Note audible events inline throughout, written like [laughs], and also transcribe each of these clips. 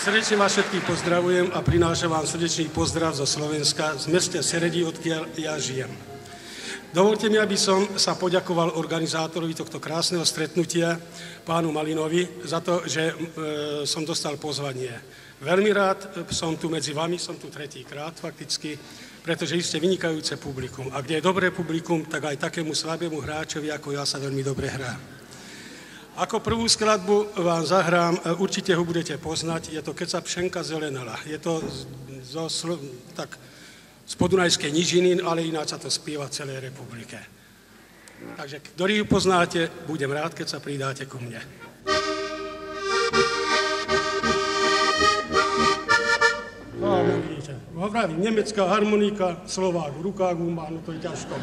Srdečne vás všetkých pozdravujem a prinášam vám srdečný pozdrav zo Slovenska, z mesta Seredí, odkiaľ ja žijem. Dovolte mi, aby som sa poďakoval organizátorovi tohto krásneho stretnutia, pánu Malinovi, za to, že e, som dostal pozvanie. Veľmi rád som tu medzi vami, som tu tretíkrát fakticky, pretože vy ste vynikajúce publikum. A kde je dobré publikum, tak aj takému slabému hráčovi ako ja sa veľmi dobre hrá. Ako prvú skladbu vám zahrám, e, určite ho budete poznať, je to Keca Pšenka zelenala. Je to zo, tak, z podunajskej nižiny, ale ináč sa to spieva celej republike. Takže, ktorí ju poznáte, budem rád, keď sa pridáte ku mne. No, vidíte, hovorím, nemecká harmonika, Slovák v rukách no to je ťažko.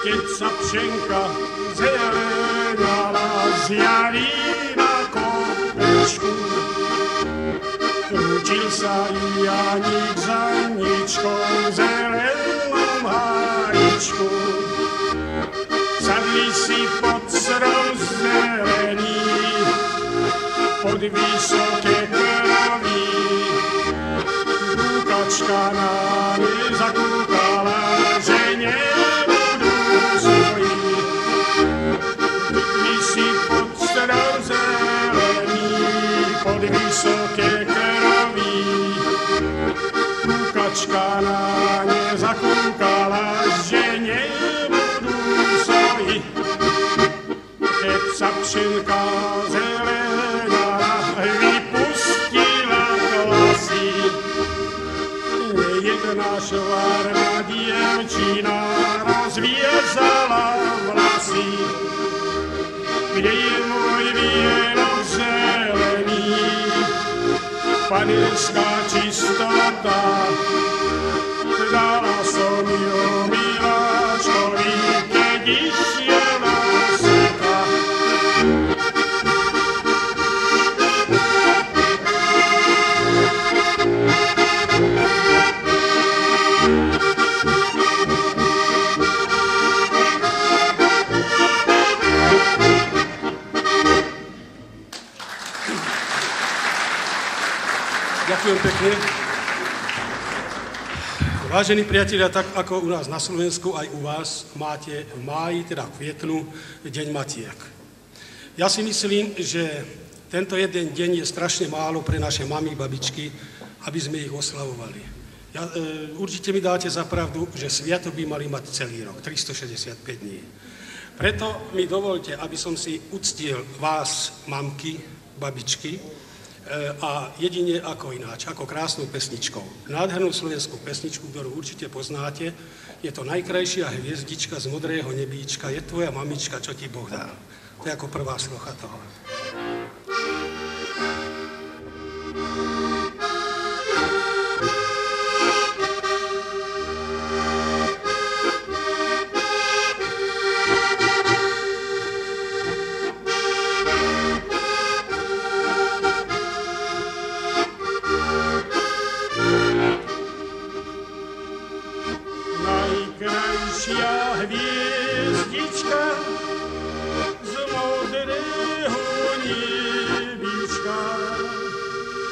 Keď sa pšenka zelenala zjaví na kopečku. Rúčil sa Janík za ničkou zelenom háričku. Sadli si pod strom zelený, pod vysoké Kukačka na ne zakúkala, že nebudú soji. Keď sa pšenka zelená vypustila klasy, jedna švárna dievčina rozviezala vlasy. Kde je môj панівська чистота. Ďakujem pekne. Vážení priatelia, tak ako u nás na Slovensku, aj u vás máte v máji, teda v kvietnu, Deň Matiek. Ja si myslím, že tento jeden deň je strašne málo pre naše mamy, babičky, aby sme ich oslavovali. Ja, e, určite mi dáte za pravdu, že sviato by mali mať celý rok, 365 dní. Preto mi dovolte, aby som si uctil vás, mamky, babičky, a jedine ako ináč, ako krásnou pesničkou. Nádhernú slovenskú pesničku, ktorú určite poznáte, je to najkrajšia hviezdička z modrého nebíčka, je tvoja mamička, čo ti Boh dal. To je ako prvá slocha toho. Najkrajšia hviezdička z modrého nebička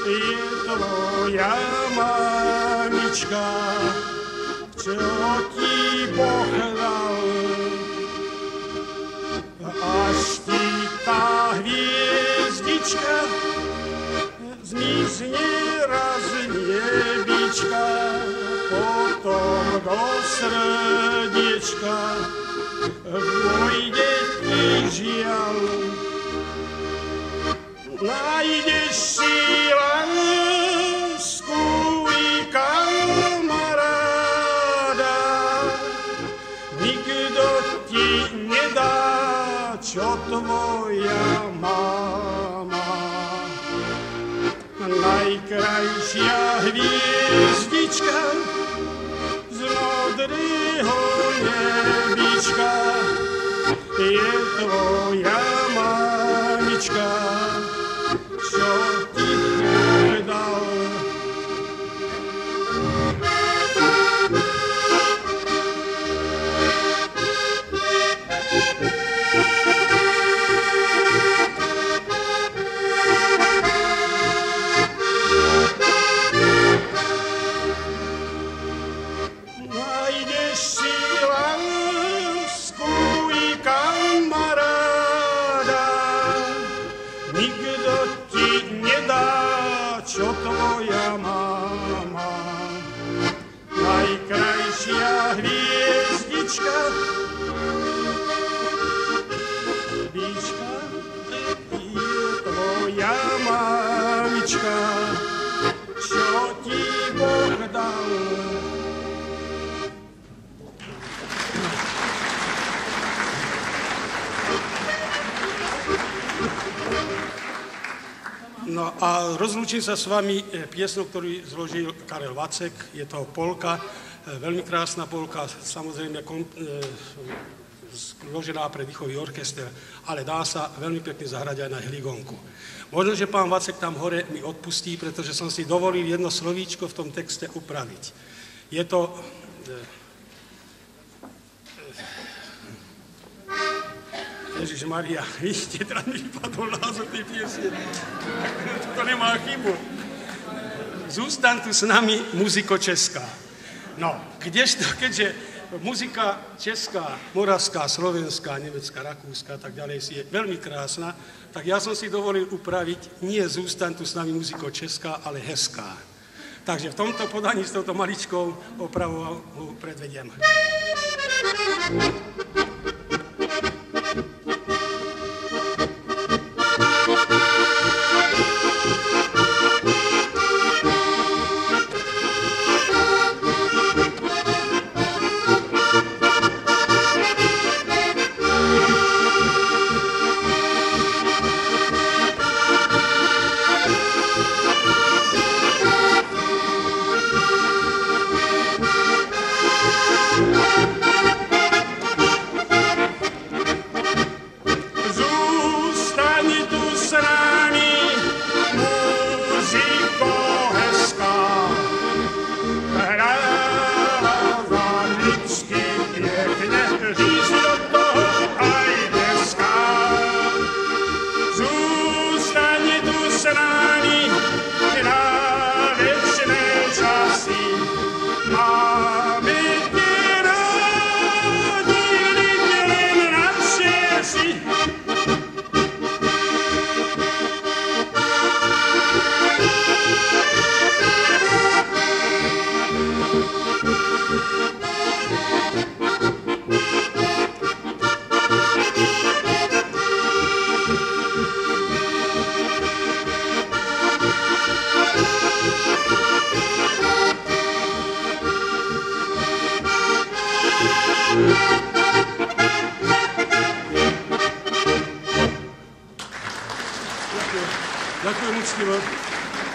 je tvoja mamička, čo ti Boh dal. Až ti tá hviezdička zmizne raz nebička, potom do srdiečka vojde ti žiaľ. Nájdeš si lásku i kamaráda, nikto ti nedá, čo tvoja mama. Najkrajšia hviezdička je tvoja mamička, Bíčka je tvoja mamička, čo ti Boh dal. No a rozlúčim sa s vami e, piesnou, ktorú zložil Karel Vacek. Je to polka, veľmi krásna polka, samozrejme kom, e, zložená pre dýchový orchester, ale dá sa veľmi pekne zahrať aj na hligonku. Možno, že pán Vacek tam hore mi odpustí, pretože som si dovolil jedno slovíčko v tom texte upraviť. Je to Ježiš Maria, [laughs] vidíte, tam mi vypadol názor tej piesne. To nemá chybu. Zústan tu s nami muziko česká. No, kdežto, keďže muzika česká, moravská, slovenská, nemecká, rakúska a tak ďalej je veľmi krásna, tak ja som si dovolil upraviť nie zústan tu s nami muziko česká, ale hezká. Takže v tomto podaní s touto maličkou opravou predvediem. Ah.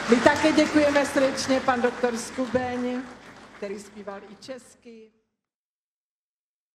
My také děkujeme srdečně, pan doktor Skubeň, který zpíval i česky.